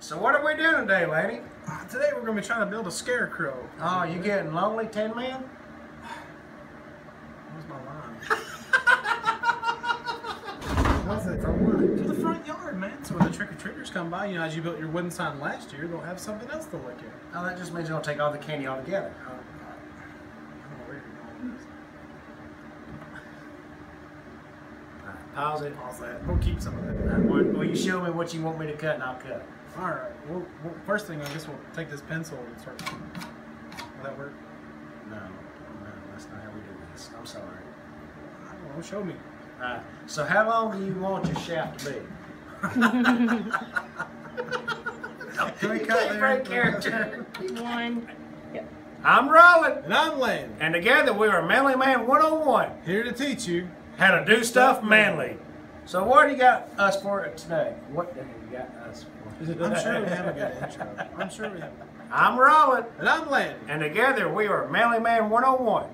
So what are we doing today, lady? Uh, Today we're going to be trying to build a scarecrow. Oh, you getting lonely, Tin Man? Where's my line? What's it? From what? To the front yard, man. So when the trick or treaters come by, you know, as you built your wooden sign last year, they'll have something else to look at. Oh, that just means you're gonna take all the candy altogether. I don't know where you're going with this. All right, pause it. Pause that. We'll keep some of that. All right, Will will you show me what you want me to cut, and I'll cut. All right. Well, well, first thing, I guess we'll take this pencil and start. Will that work? No, no, that's not how we do this. I'm sorry. I don't know. Show me. All right. So how long do you want your shaft to be? Can we You cut can't there? break character. One. I'm Rolland, And I'm Landon. and together we are Manly Man 101. Here to teach you. How to do stuff manly. So what do you got us for today? What do you got us for? I'm sure we have a good intro. I'm sure we have. I'm Rolland, And I'm Landon. and together we are Manly Man 101.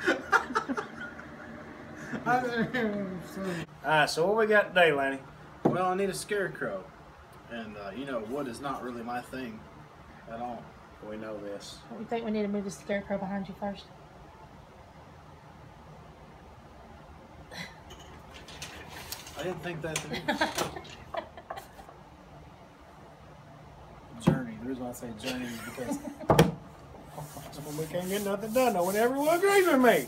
All right, so what we got today, Lanny? Well, I need a scarecrow. And, uh, you know, wood is not really my thing at all. We know this. We think we need to move the scarecrow behind you first. I didn't think that through. journey. The reason why I say journey is because We can't get nothing done. No one ever will agree with me.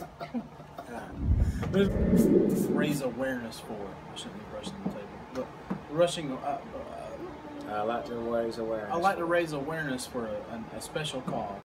raise awareness for it. I shouldn't be rushing the table. But rushing, uh, uh, I like to raise awareness. I like to raise awareness for a, a, a special cause.